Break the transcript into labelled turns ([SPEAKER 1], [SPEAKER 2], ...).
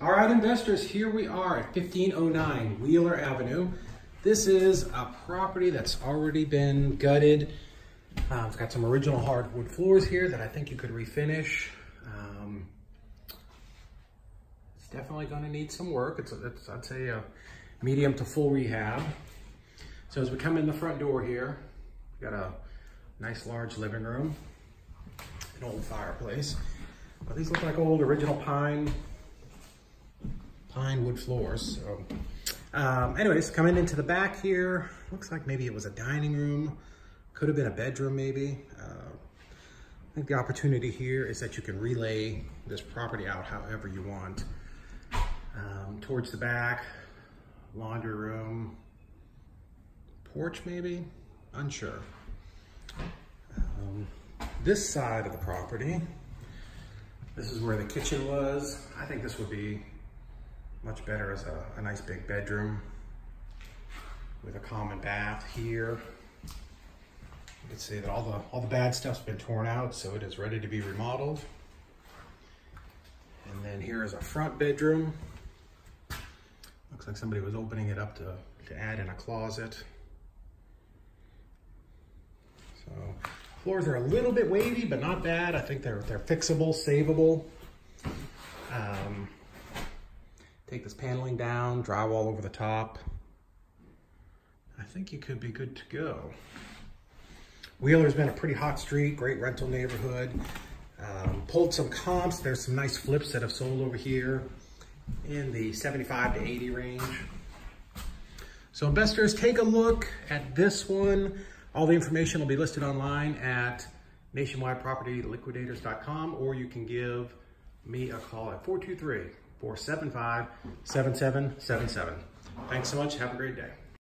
[SPEAKER 1] All right, investors, here we are at 1509 Wheeler Avenue. This is a property that's already been gutted. Uh, it's got some original hardwood floors here that I think you could refinish. Um, it's definitely going to need some work. It's, a, it's, I'd say, a medium to full rehab. So as we come in the front door here, we got a nice large living room, an old fireplace. But these look like old original pine pine wood floors. So, um, anyways, coming into the back here, looks like maybe it was a dining room. Could have been a bedroom maybe. Uh, I think the opportunity here is that you can relay this property out however you want. Um, towards the back, laundry room, porch maybe, unsure. Um, this side of the property, this is where the kitchen was. I think this would be much better as a, a nice big bedroom with a common bath here. You can see that all the all the bad stuff's been torn out, so it is ready to be remodeled. And then here is a front bedroom. Looks like somebody was opening it up to, to add in a closet. So floors are a little bit wavy, but not bad. I think they're they're fixable, savable. Um, Take this paneling down, drywall over the top. I think you could be good to go. Wheeler's been a pretty hot street, great rental neighborhood. Um, pulled some comps. There's some nice flips that have sold over here in the 75 to 80 range. So investors, take a look at this one. All the information will be listed online at nationwidepropertyliquidators.com or you can give me a call at 423 475 7777. Thanks so much. Have a great day.